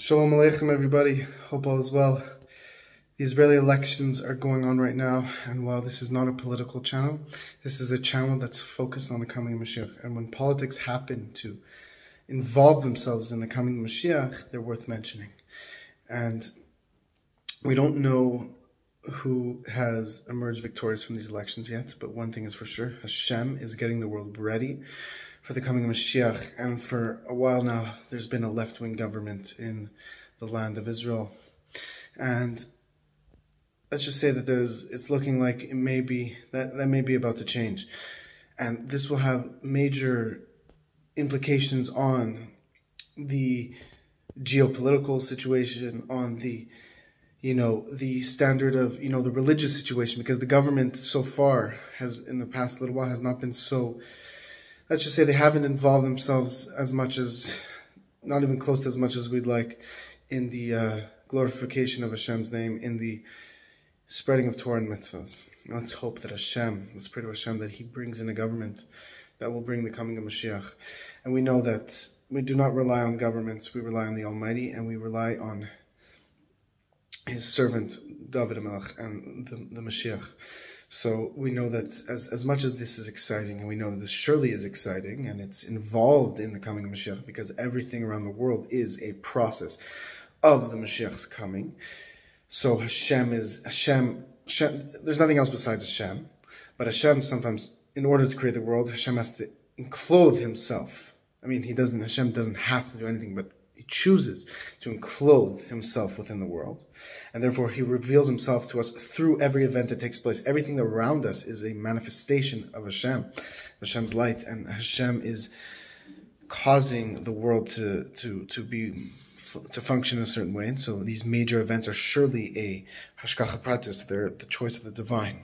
Shalom Aleichem, everybody. Hope all is well. The Israeli elections are going on right now, and while this is not a political channel, this is a channel that's focused on the coming of Mashiach. And when politics happen to involve themselves in the coming of Mashiach, they're worth mentioning. And we don't know who has emerged victorious from these elections yet, but one thing is for sure Hashem is getting the world ready for the coming of Mashiach. And for a while now, there's been a left wing government in the land of Israel. And let's just say that there's it's looking like it may be that that may be about to change. And this will have major implications on the geopolitical situation, on the you know the standard of you know the religious situation because the government so far has in the past little while has not been so let's just say they haven't involved themselves as much as not even close to as much as we'd like in the uh, glorification of Hashem's name in the spreading of Torah and mitzvahs. Let's hope that Hashem, let's pray to Hashem that He brings in a government that will bring the coming of Mashiach. And we know that we do not rely on governments, we rely on the Almighty, and we rely on his servant David Melech and the, the Mashiach. So we know that as, as much as this is exciting, and we know that this surely is exciting, and it's involved in the coming of Mashiach because everything around the world is a process of the Mashiach's coming. So Hashem is Hashem, Hashem. There's nothing else besides Hashem, but Hashem sometimes, in order to create the world, Hashem has to enclothe Himself. I mean, He doesn't. Hashem doesn't have to do anything, but chooses to enclothe himself within the world. And therefore, he reveals himself to us through every event that takes place. Everything around us is a manifestation of Hashem, Hashem's light. And Hashem is causing the world to, to, to be to function in a certain way. And so these major events are surely a hashgacha pratis. They're the choice of the divine.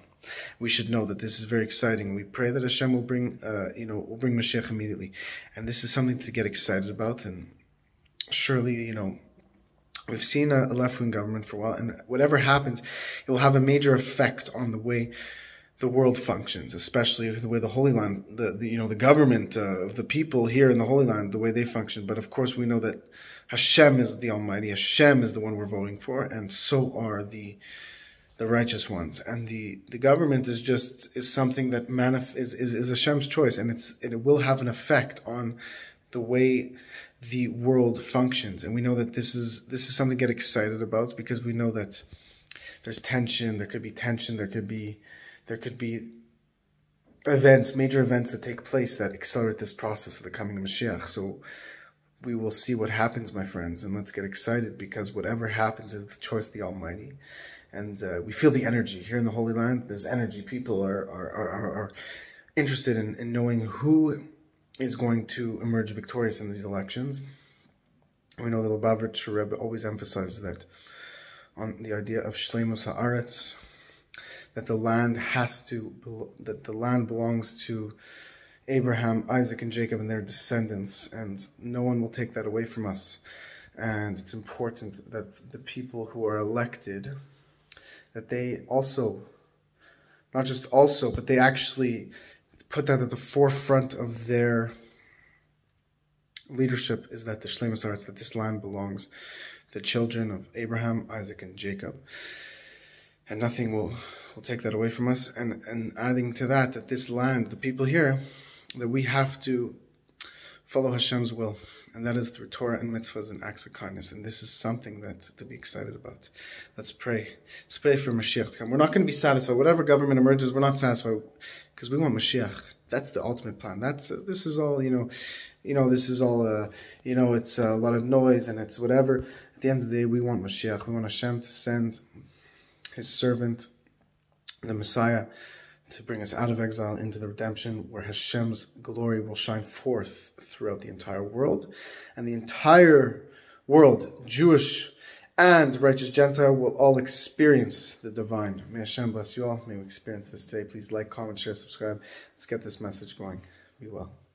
We should know that this is very exciting. We pray that Hashem will bring, uh, you know, will bring Mashiach immediately, and this is something to get excited about. And surely, you know, we've seen a, left wing government for a while, and whatever happens, it will have a major effect on the way the world functions, especially the way the Holy Land, the, the you know the government uh, of the people here in the Holy Land, the way they function. But of course, we know that Hashem is the Almighty. Hashem is the one we're voting for, and so are the the righteous ones. And the the government is just is something that manif- is, is is Hashem's choice, and it's it will have an effect on the way the world functions. And we know that this is this is something to get excited about because we know that there's tension, there could be tension, there could be there could be events, major events that take place that accelerate this process of the coming of Mashiach. So we will see what happens, my friends, and let's get excited because whatever happens is the choice of the Almighty. And uh, we feel the energy here in the Holy Land. There's energy. People are are, are, are interested in, in knowing who is going to emerge victorious in these elections. We know the Lubavitcher Rebbe always emphasizes that on the idea of Shleimus Haaretz, that the land has to, that the land belongs to Abraham, Isaac, and Jacob and their descendants, and no one will take that away from us. And it's important that the people who are elected, that they also, not just also, but they actually put that at the forefront of their leadership is that the Shleimus Haaretz, that this land belongs to the children of Abraham, Isaac, and Jacob. And nothing will, will take that away from us. And, and adding to that, that this land, the people here, that we have to follow Hashem's will. And that is through Torah and mitzvahs and acts of kindness. And this is something that to be excited about. Let's pray. Let's pray for Mashiach to come. We're not going to be satisfied. Whatever government emerges, we're not satisfied because we want Mashiach. That's the ultimate plan. That's uh, this is all you know. You know this is all uh, you know. It's a lot of noise and it's whatever. At the end of the day, we want Mashiach. We want Hashem to send His servant, the Messiah, to bring us out of exile into the redemption where Hashem's glory will shine forth throughout the entire world. And the entire world, Jewish and righteous Gentile, will all experience the divine. May Hashem bless you all. May we experience this today. Please like, comment, share, subscribe. Let's get this message going. Be well.